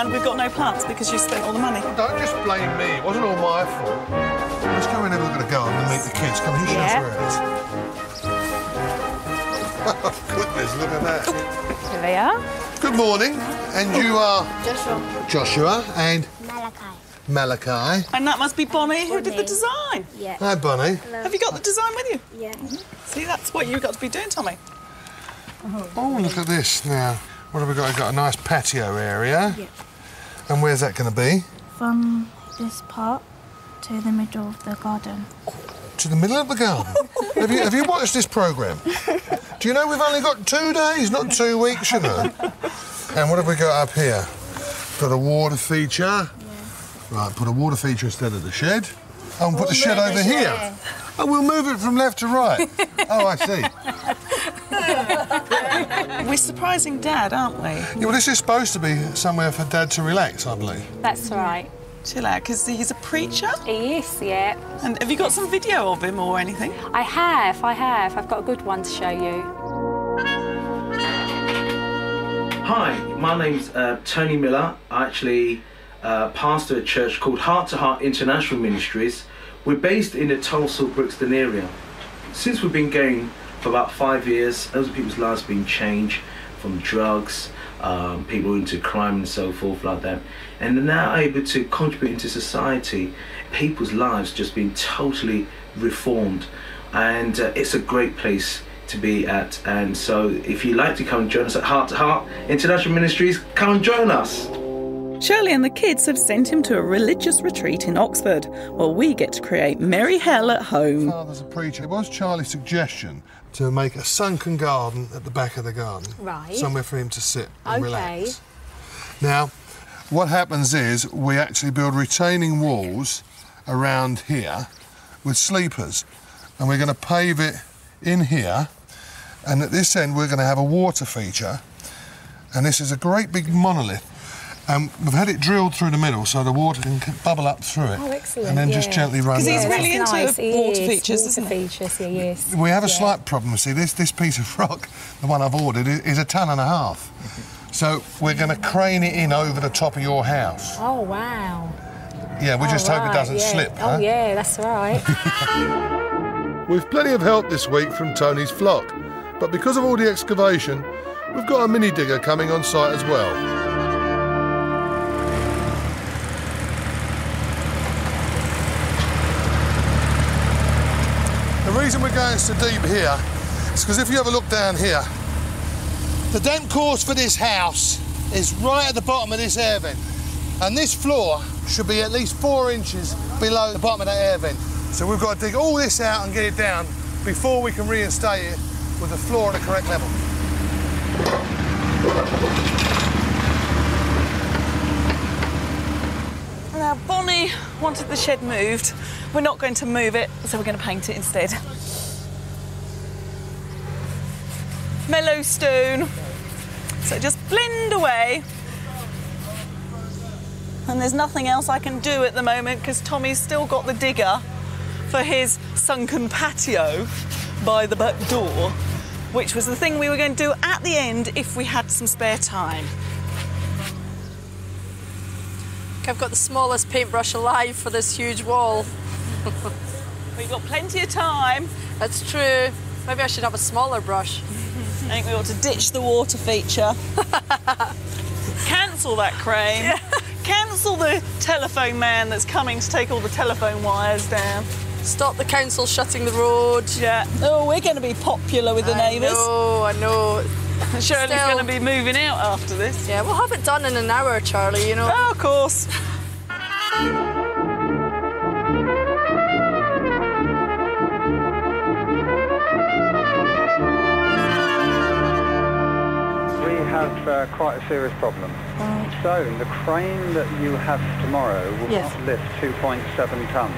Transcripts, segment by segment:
and we've got no plants because you spent all the money. Don't just blame me. It wasn't all my fault. Let's go in and have a look at the garden and meet the kids. Come here, show us Yeah. where it is. Oh, goodness, look at that. Here they are. Good morning. And you are Joshua. Joshua and Malachi. Malachi. And that must be Bonnie who did the design. Yeah. Hi, Bonnie. Have you got the design with you? Yeah. Mm-hmm. See, that's what you've got to be doing, Tommy. Oh, look at this now. What have we got? We've got a nice patio area. Yeah. And where's that going to be? From this part to the middle of the garden. To the middle of the garden. have, you, have you watched this programme? Do you know we've only got two days, not two weeks, you know? And what have we got up here? Got a water feature. Right, put a water feature instead of the shed. Oh, and put the shed over here. Oh, we'll move it from left to right. oh, I see. We're surprising Dad, aren't we? Yeah, well, this is supposed to be somewhere for Dad to relax, I believe. That's right. Chill out, because he's a preacher. He is, yeah. And have you got some video of him or anything? I have, I have. I've got a good one to show you. Hi, my name's uh, Tony Miller. I actually uh, pastor a church called Heart to Heart International Ministries. We're based in the Tulsa Brixton area. Since we've been going for about five years, those people's lives been changed from drugs, um, people into crime and so forth like that, and they're now able to contribute into society. People's lives just been totally reformed, and uh, it's a great place to be at. And so, if you'd like to come and join us at Heart to Heart International Ministries, come and join us. Shirley and the kids have sent him to a religious retreat in Oxford, while we get to create merry hell at home. Father's a preacher. It was Charlie's suggestion to make a sunken garden at the back of the garden. Right. Somewhere for him to sit and Okay. relax. Now, what happens is we actually build retaining walls around here with sleepers. And we're going to pave it in here. And at this end, we're going to have a water feature. And this is a great big monolith. And we've had it drilled through the middle so the water can bubble up through it. Oh, excellent, And then just yeah. gently run 'Cause he's down. really into nice. Water is. features, water isn't he? features, yeah, yes. We have a Yeah. slight problem. See, this this piece of rock, the one I've ordered, is, is a ton and a half. So we're going to crane it in over the top of your house. Oh, wow. Yeah, we just Oh, hope it doesn't yeah. slip. Oh, huh? yeah, that's right. We've plenty of help this week from Tony's flock, but because of all the excavation, we've got a mini digger coming on site as well. Reason we're going so deep here is because if you have a look down here, the damp course for this house is right at the bottom of this air vent. And this floor should be at least four inches below the bottom of that air vent. So we've got to dig all this out and get it down before we can reinstate it with the floor at the correct level. Now, Bonnie wanted the shed moved. We're not going to move it, so we're going to paint it instead. Mellow stone. So just blend away. And there's nothing else I can do at the moment because Tommy's still got the digger for his sunken patio by the back door, which was the thing we were going to do at the end if we had some spare time. I've got the smallest paintbrush alive for this huge wall. We've got plenty of time. That's true. Maybe I should have a smaller brush. I think we ought to ditch the water feature. Cancel that crane. Cancel the telephone man that's coming to take all the telephone wires down. Stop the council shutting the road. Yeah. Oh, we're going to be popular with the neighbours. Oh, I know. Shirley's Still- going to be moving out after this. Yeah, we'll have it done in an hour, Charlie, you know. Oh, of course. We have uh, quite a serious problem. So the crane that you have tomorrow will Yes. not lift 2.7 tons.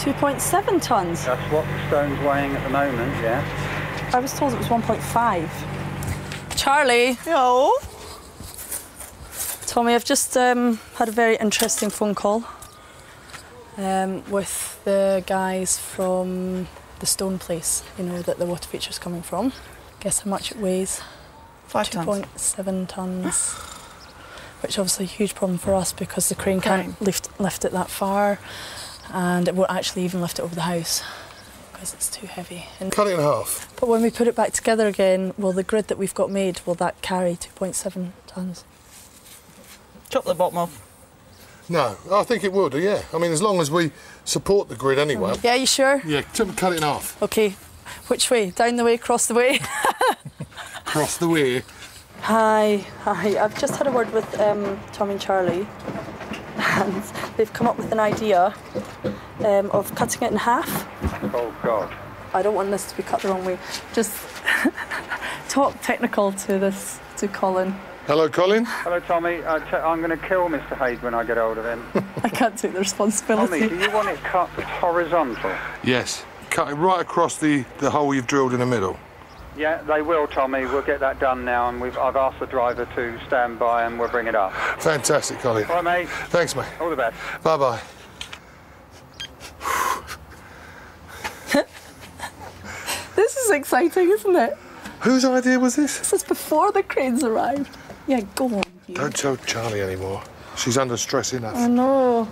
2.7 tons. That's what the stone's weighing at the moment, yes. I was told it was 1.5. Charlie, Oh, Tommy, I've just um, had a very interesting phone call um, with the guys from the stone place, you know, that the water feature's coming from. Guess how much it weighs? Five tons. 2.7 tons. Which is obviously a huge problem for us because the crane can't lift, lift it that far and it won't actually even lift it over the house because it's too heavy. And, Cut it in half. but when we put it back together again, will the grid that we've got made, will that carry 2.7 tons? Chop the bottom off. No, I think it would, yeah. I mean, as long as we support the grid anyway. Yeah, you sure? Yeah, t- cut it in half. Okay. Which way? Down the way, across the way? Cross the way. Hi, hi. I've just had a word with um, Tommy and Charlie, and they've come up with an idea um, of cutting it in half. Oh, God. I don't want this to be cut the wrong way. Just talk technical to this to Colin. Hello, Colin. Hello, Tommy. Uh, t- I'm going to kill Mr. Haid when I get hold of him. I can't take the responsibility. Tommy, responsibility. do you want it cut horizontal? Yes. Cut it right across the, the hole you've drilled in the middle. Yeah, they will, Tommy. We'll get that done now, and we've, I've asked the driver to stand by, and we'll bring it up. Fantastic, Colin. All right, mate. Thanks, mate. All the best. Bye bye bye. This is exciting, isn't it? Whose idea was this? This is before the cranes arrived. Yeah, go on. you. Don't tell Charlie anymore. She's under stress enough. I know.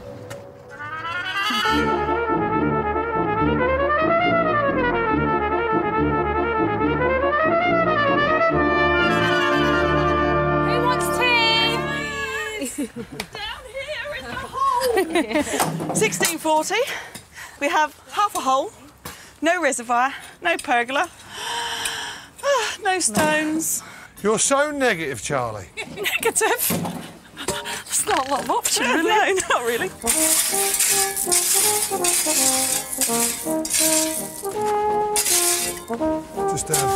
Who wants tea? Down here in the hole. 1640. We have half a hole, no reservoir, no pergola, ah, no stones. You're so negative, Charlie. Negative. It's not a lot of option, no, not really. Just down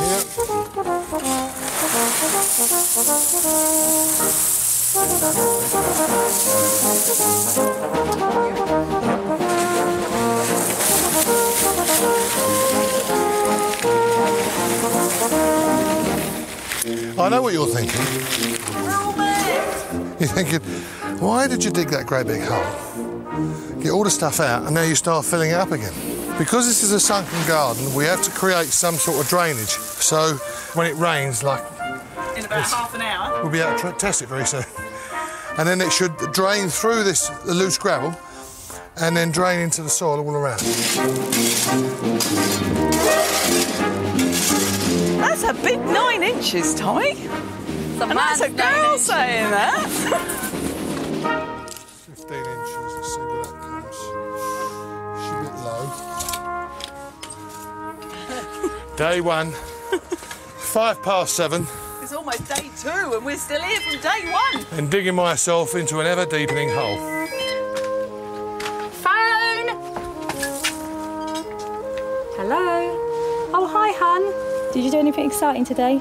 here. I know what you're thinking. You're thinking, why did you dig that great big hole? Get all the stuff out, and now you start filling it up again. Because this is a sunken garden, we have to create some sort of drainage. So when it rains, like In about half an hour. we'll be able to test it very soon. And then it should drain through this the loose gravel and then drain into the soil all around. That's a big nine inches, Tommy. And that's a girl saying that. 15 inches, let's see where that comes. She's a bit low. Day one, five past seven, It's almost day two and we're still here from day one. and digging myself into an ever deepening hole. Phone! Hello? Oh, hi, hun. Did you do anything exciting today?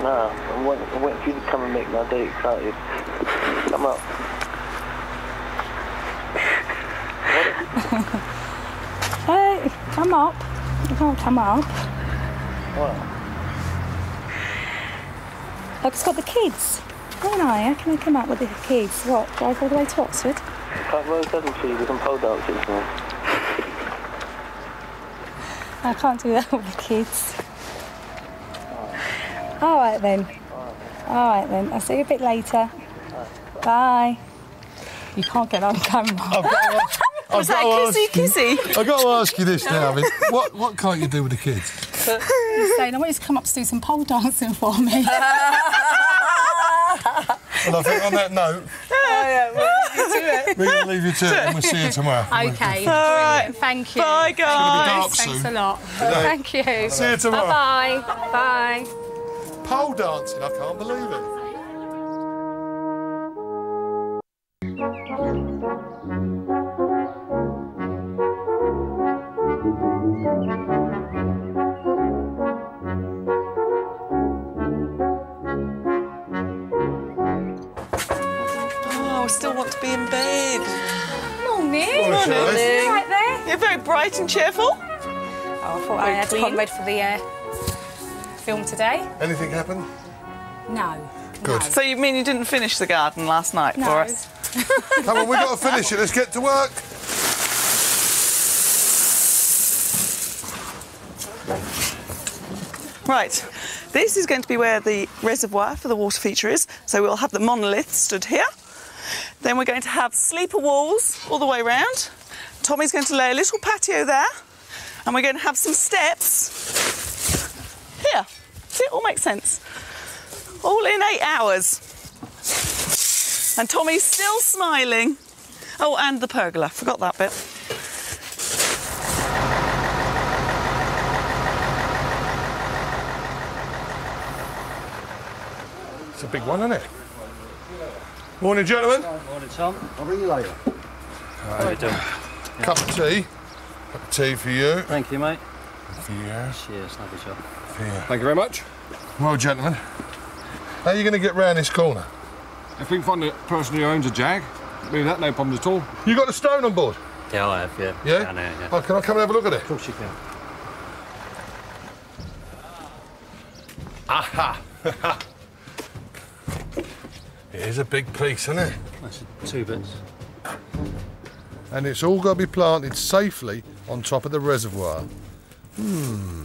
Nah, I'm waiting, I'm waiting for you to come and make my day excited. Come up. Hey, come up. You can't come up. What? Look, it's got the kids. Don't I? How can I come up with the kids? What, drive all the way to Oxford? Can't roll seven please, we can pole dance man. I can't do that with the kids. All right then. All right then. I'll see you a bit later. Bye. You can't get on camera. Was that kissy kissy? I've got to ask you this now, I mean, what, what can't you do with the kids? saying, I want you to come up to do some pole dancing for me. Well, I think on that note, oh, we're going to leave you to it and we'll see you tomorrow. Okay. All right. Thank you. Bye, It's guys. dark Thanks soon. a lot. Today. Thank you. See you tomorrow. Bye-bye. Bye. Pole dancing, I can't believe it. Still want to be in bed. Morning. Morning, Charlie. You right there? You're very bright and cheerful. Oh, I thought I had to clean. come ready for the uh, film today. Anything happen? No. Good. So you mean you didn't finish the garden last night No. for us? Come on, we've got to finish it. Let's get to work. Right, this is going to be where the reservoir for the water feature is. So we'll have the monolith stood here. Then we're going to have sleeper walls all the way around. Tommy's going to lay a little patio there. And we're going to have some steps here. See, it all makes sense. All in eight hours. And Tommy's still smiling. Oh, and the pergola. Forgot that bit. It's a big one, isn't it? Morning, gentlemen. Morning, Tom. I'll bring you later. How you doing? Cup of tea. Cup of tea for you. Thank you, mate. For you. Cheers, lovely job. For you. Thank you very much. Well, gentlemen, how are you going to get round this corner? If we can find the person who owns a jag, maybe that no problems at all. You got the stone on board? Yeah, I have, yeah. Yeah? Down there, yeah. Oh, can I come and have a look at it? Of course you can. Aha! it is a big piece, isn't it? That's two bits. And it's all got to be planted safely on top of the reservoir. Hmm.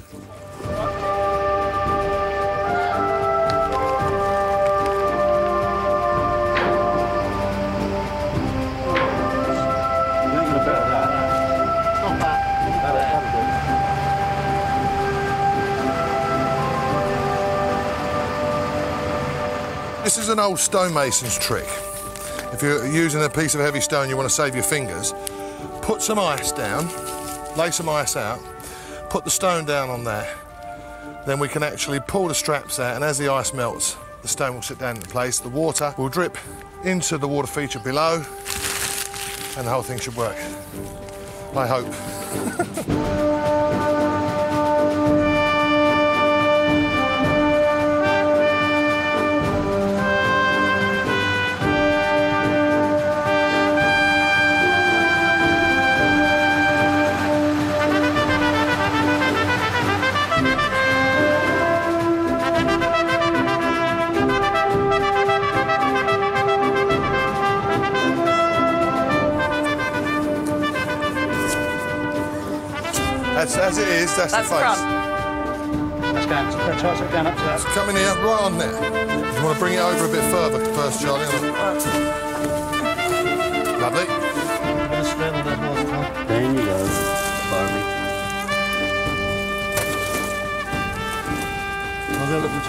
This is an old stonemason's trick. If you're using a piece of heavy stone, you want to save your fingers, put some ice down, lay some ice out, put the stone down on there. Then we can actually pull the straps out, and as the ice melts, the stone will sit down in place. The water will drip into the water feature below, and the whole thing should work. I hope. That's as it is, that's, That's the the face. front. Let's go. Let's. Try to sit down up to that. It's coming here, right on there. You want to bring it over a bit further first, Charlie? Lovely. There you go, Barbie.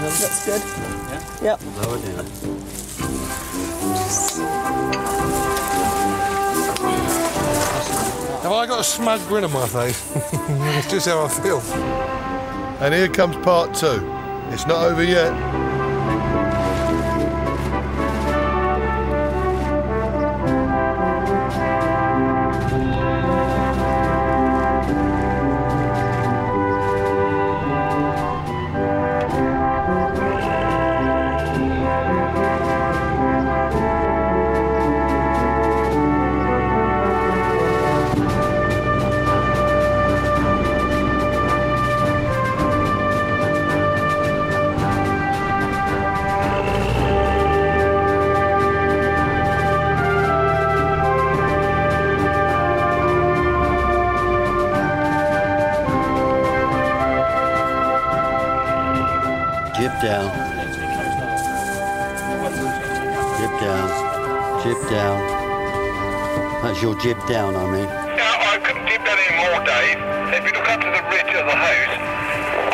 That's good. Yeah. Yep. Lower down. I got a smug grin on my face? it's just how I feel. And here comes part two. It's not over yet. Jib down. Jib down. That's your jib down, I mean. I couldn't dip that any more, Dave. If you look up to the ridge of the house,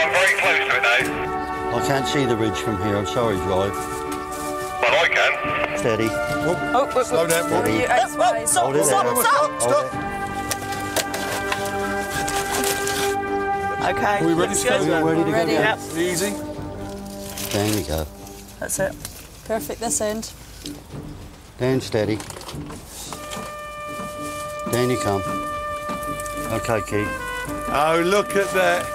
I'm very close to it now. I can't see the ridge from here. I'm sorry, drive. Well, I can. Steady. Oh, oh, oh Slow down, oh, Paul. you- oh, oh, stop, Hold it stop, there. stop. Stop. Okay. Are we ready looks to go? good. Yeah, ready to go Ready, down. yep. Easy. There you go. That's it. Perfect this end. Down steady. Down you come. Okay, Keith. Oh, look at that.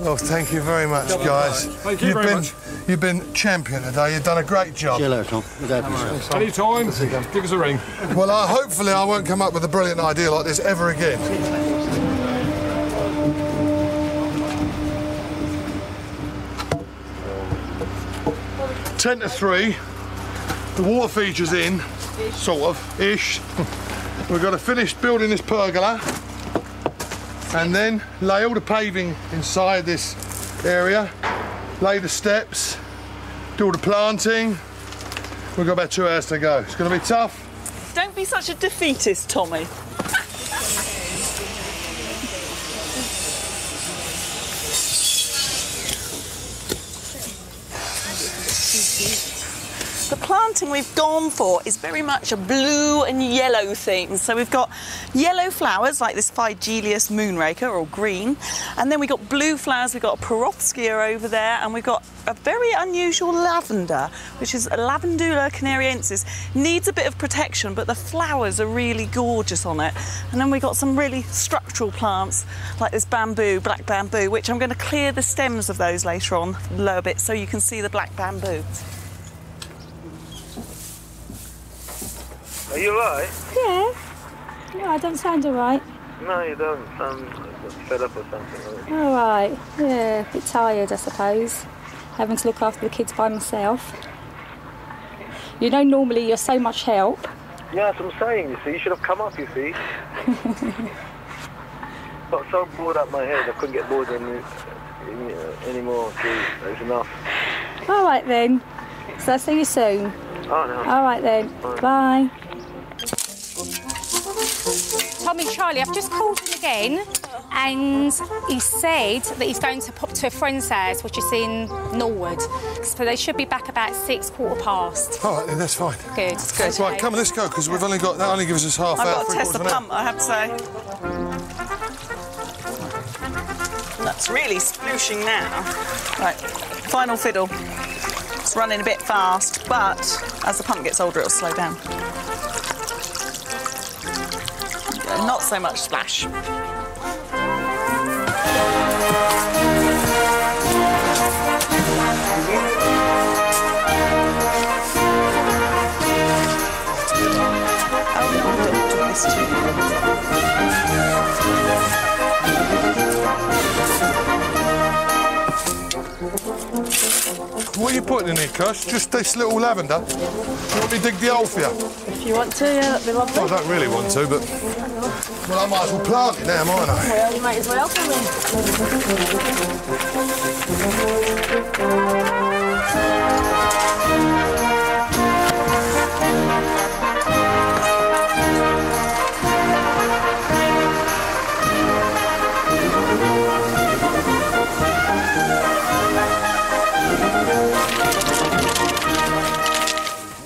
Well, thank you very much, guys. Thank you have very been, much. You've been champion today. You've done a great job. See you later, Tom. Look after yourself. Anytime, give us a ring. Well, I, hopefully I won't come up with a brilliant idea like this ever again. Ten to three. The water feature's in, sort of, ish. We've got to finish building this pergola. and then lay all the paving inside this area, lay the steps, do all the planting. We've got about two hours to go. It's going to be tough. Don't be such a defeatist, Tommy. The planting we've gone for is very much a blue and yellow thing. So we've got yellow flowers like this Phygelius moonraker or green, and then we've got blue flowers. We've got a Perovskia over there, and we've got a very unusual lavender, which is Lavandula canariensis. Needs a bit of protection, but the flowers are really gorgeous on it. And then we've got some really structural plants like this bamboo, black bamboo, which I'm going to clear the stems of those later on, lower bit, so you can see the black bamboo. Are you alright? Yeah. No, I don't sound all right. No, you don't. Sound fed up or something. All right. Yeah, a bit tired, I suppose. Having to look after the kids by myself. You know, normally you're so much help. Yeah, that's what I'm saying, you see. You should have come up, you see. Got so bored up my head, I couldn't get bored any, any, uh, anymore. It's enough. All right then. So I'll see you soon. Oh, no. All right then. Bye. Tommy Charlie, I've just called him again and he said that he's going to pop to a friend's house, which is in Norwood. So they should be back about six, quarter past. All right, then that's fine. Good. That's good. right, come on, let's go, because we've only got, that only gives us half I've hour. got to test the quarters of an hour. pump, I have to say. That's really splooshing now. Right, final fiddle. It's running a bit fast, but as the pump gets older, it'll slow down. Yeah, Not so much splash. Oh, what are you putting in here, Kush? Just this little lavender? You want me to dig the hole for you? If you want to, yeah, that'd be lovely. Well, I don't really want to, but... Well, I might as well plant it now, mightn't I? Well, you might as well come in.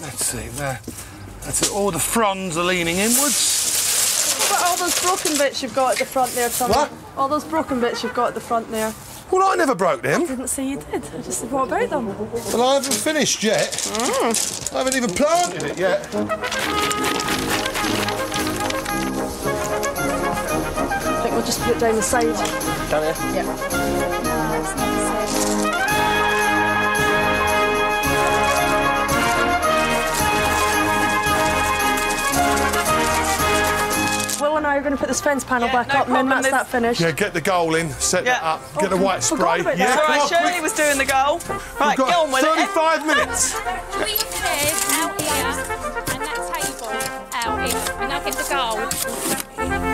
Let's see, there. That's it. All the fronds are leaning inwards. What about all those broken bits you've got at the front there, Tommy? What? All those broken bits you've got at the front there. Well, I never broke them. I didn't say you did. I just said, what about them? Well, I haven't finished yet. Mm. I haven't even planted it yet. I think we'll just put it down the side. Down here? Yeah. Will and I are going to put this fence panel back no up and then problem, that's that finished. Yeah, get the goal in, set that Yeah. up, get oh, the Oh, white spray. about Yeah, that. come Right, on, Shirley quick. was doing the goal. Right, We've get on got with it. 35 minutes. Put your chairs out here and that table out here, and I'll get the goal.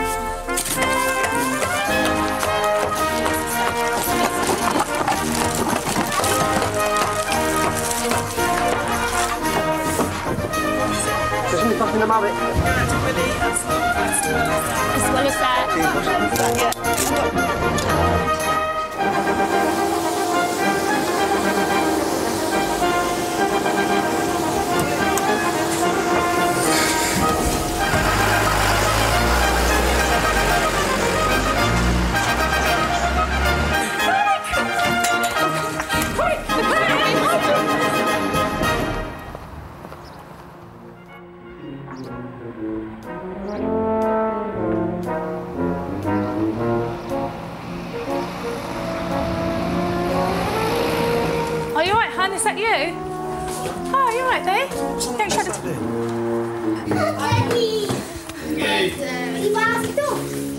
There's only fucking above it. As well as that. Are Han? Is that you? Oh, you're right there? Don't try to.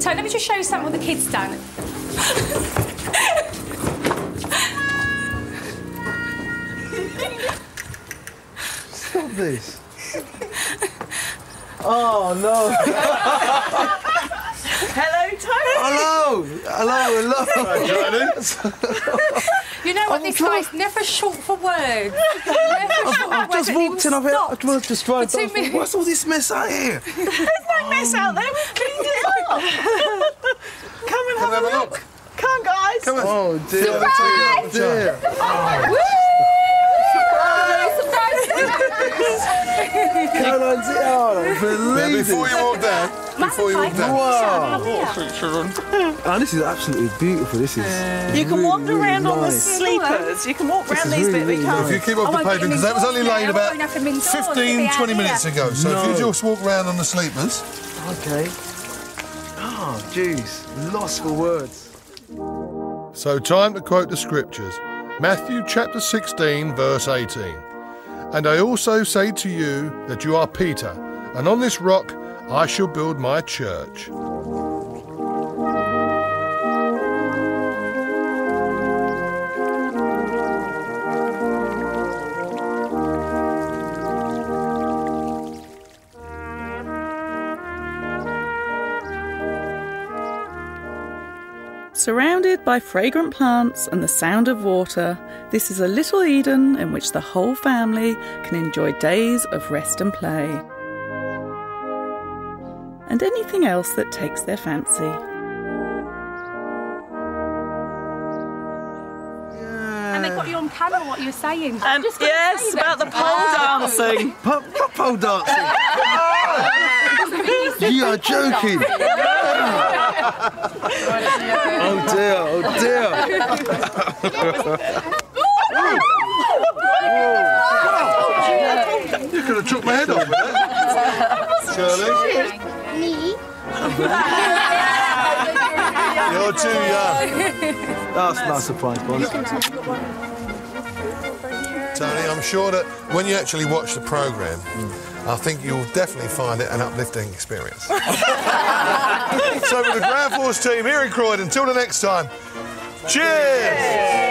So let me just show you something what the kids done. Stop this. Oh no. Hello, Tony. Hello. hello, hello. You know what this guy's never short for words. Never short I've for words. just walked in, I've, stopped I've just drive for past. What's all this mess out here? There's no mess out there. We've cleaned it up. Come and have, a look. Come on, guys. Come on. Oh dear, Surprise! dear. Caroline's it. Oh, I don't Now, believe before it. you walk down, before you walk down. Wow. And this is absolutely beautiful. This is. You can really, wander really around on the sleepers. You can walk around these really, bit. We really can't. If you keep off the won't pavement, because them that was only indoors laid about won't have them indoors. They'll 15, 20 minutes here. ago. So if you just walk around on the sleepers. Okay. Oh, jeez. Lost for words. So, time to quote the scriptures Matthew chapter 16, verse 18. And I also say to you that you are Peter, and on this rock I shall build my church. Surrounded by fragrant plants and the sound of water, this is a little Eden in which the whole family can enjoy days of rest and play. And anything else that takes their fancy. And they got you on camera what you were saying. And Just yes, say about the that. pole dancing. Pop, pop pole dancing. you are joking. Oh dear, oh dear. You could have took my head off with. Shirley, Me? you're too young. That's a surprise, boss. Tony, I'm sure that when you actually watch the programme, I think you'll definitely find it an uplifting experience. so, with the Ground Force team here in Croydon, until the next time, cheers!